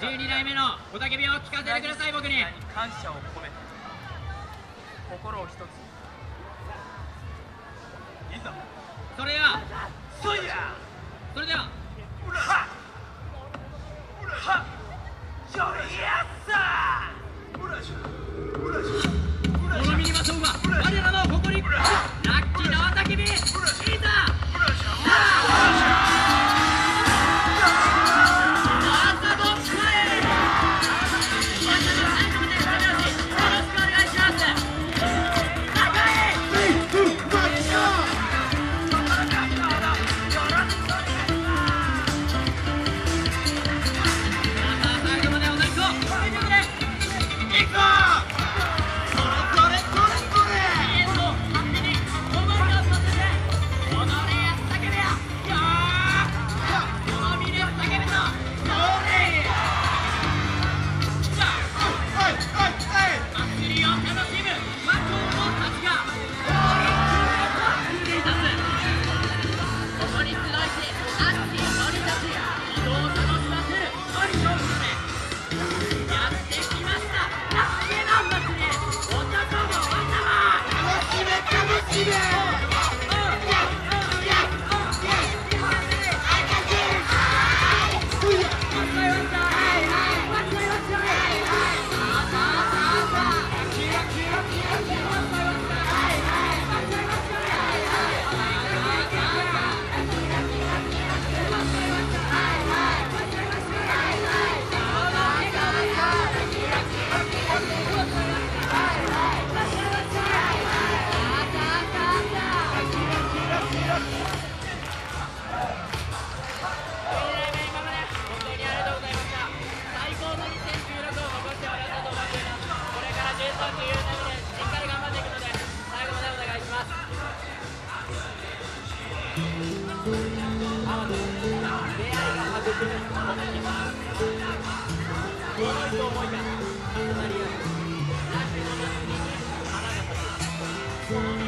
12代目のおたけびを聞かせてください僕に。感謝を込めて心を一つ。いざ。それではそいや。それでは。うらはうらはよいやっさうらしゃうらしゃ。うの One.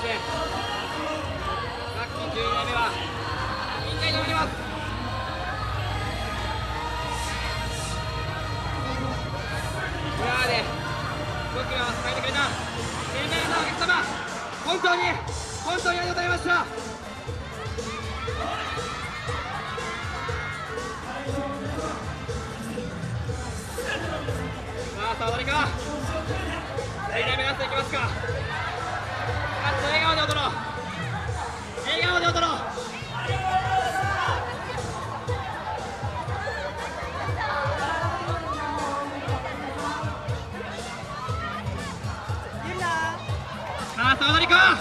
もちましてラッキー12枚目は引退となりますフラーで僕らを支えてくれた天命のお客様本当に本当にありがとうございましたさあさあ踊りかは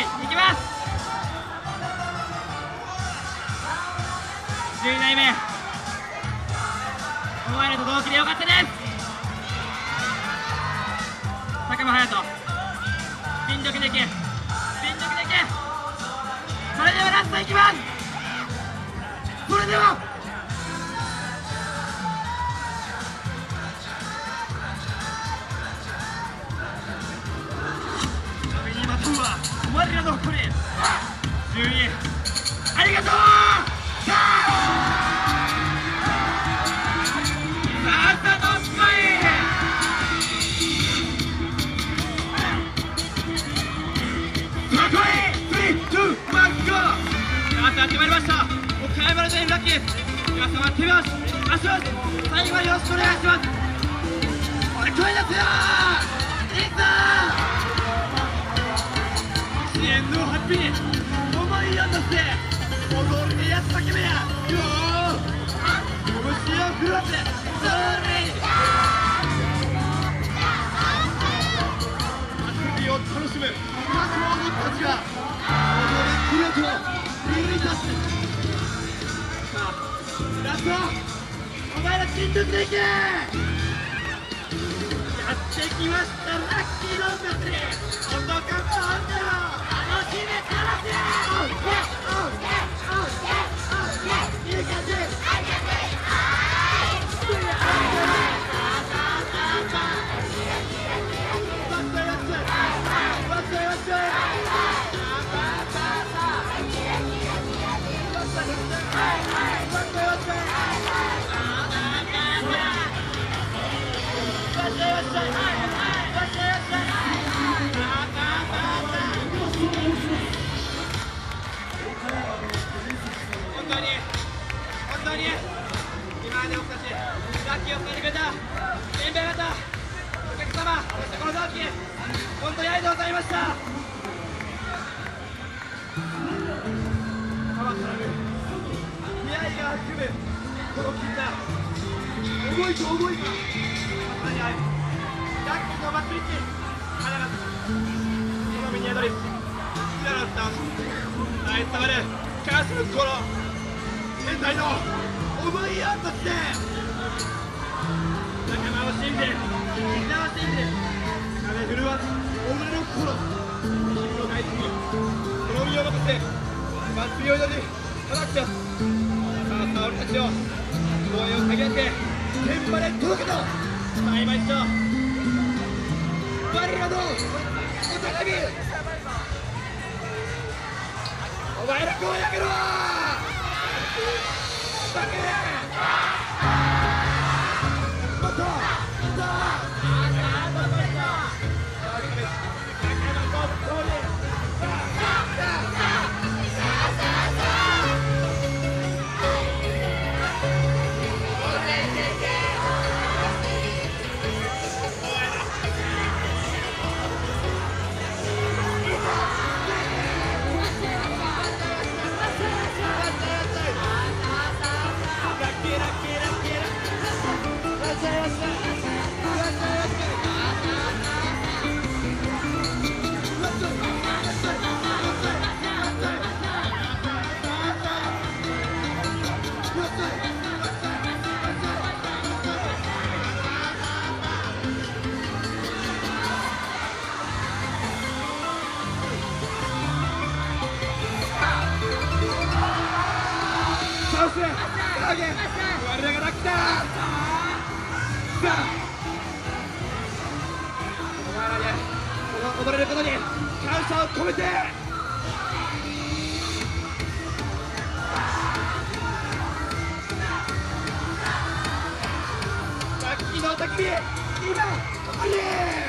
い行きます。12代目。お前らと同期でよかったです。坂間隼人。全力でいけ全力でいけそれではラストいきます。それでは。壁にまとうはお前らの誇り12ありがとう。支援のハッピーに思いを乗せ踊りでやっ叫べやよー拳を振らせそれ遊びを楽しむ若者たちが踊る黒と振り出すさあラストお前ら全力でいけやってきましたラッキーの祭り男も女も楽しめたらせいい感じました。川からる出会いが含むこの絆思いと思いがまさに合うラッキーの祭りに花がこの身に宿り知らなった愛さまる感謝の心天体の思いを。として。仲間を。信じ絆を。信じ金振るわず己の心君の大地にこの身を任せ祭りを祈り放っちゃうさあさあ俺たちを声をかけ合って現場で届けと参りましょう我らのお互いお前ら声上げろ叫べお前らにこの踊れることに感謝を込めてさっきのおたき火今ここに